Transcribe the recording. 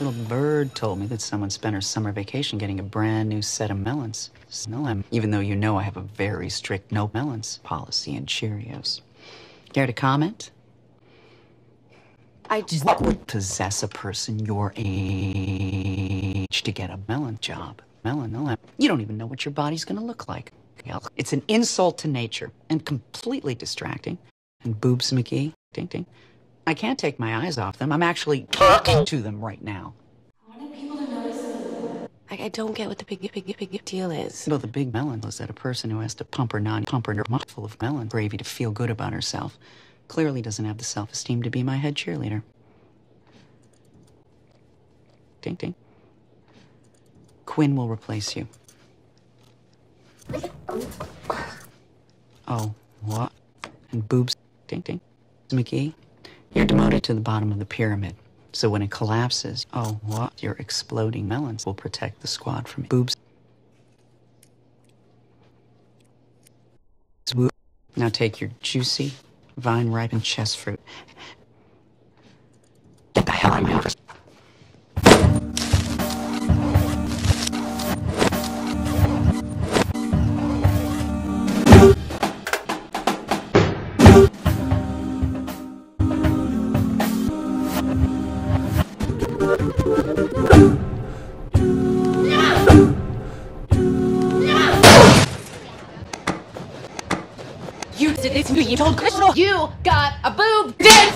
Little bird told me that someone spent her summer vacation getting a brand new set of melons. Smell them, even though you know I have a very strict no melons policy in Cheerios. Care to comment? I just. What would possess a person your age to get a melon job? Melon, melon. You don't even know what your body's gonna look like. It's an insult to nature and completely distracting. And Boobs McGee, ding ding. I can't take my eyes off them. I'm actually talking to them right now. I, I don't get what the big, big, big, big deal is. Well, the big melon was that a person who has to pump her non-pump her mouth full of melon gravy to feel good about herself clearly doesn't have the self-esteem to be my head cheerleader. Ding ding. Quinn will replace you. Oh, what? And boobs. Ding ding. McGee, you're demoted to the bottom of the pyramid. So when it collapses, oh, what? Your exploding melons will protect the squad from boobs. Now take your juicy, vine ripened chest fruit. You did this to me. You told Crystal you got a boob. Did